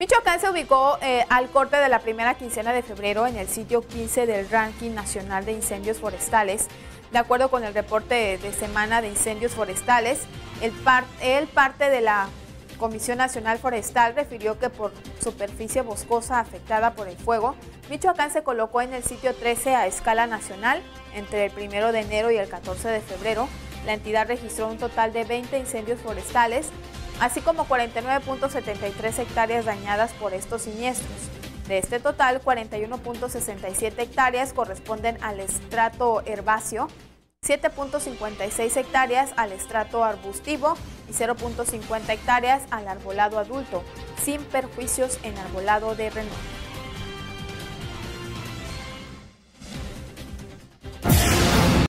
Michoacán se ubicó eh, al corte de la primera quincena de febrero en el sitio 15 del ranking nacional de incendios forestales. De acuerdo con el reporte de semana de incendios forestales, el, parte de la Comisión Nacional Forestal refirió que por superficie boscosa afectada por el fuego, Michoacán se colocó en el sitio 13 a escala nacional entre el 1 de enero y el 14 de febrero. La entidad registró un total de 20 incendios forestales, así como 49.73 hectáreas dañadas por estos siniestros. De este total, 41.67 hectáreas corresponden al estrato herbáceo, 7.56 hectáreas al estrato arbustivo y 0.50 hectáreas al arbolado adulto, sin perjuicios en arbolado de renombre.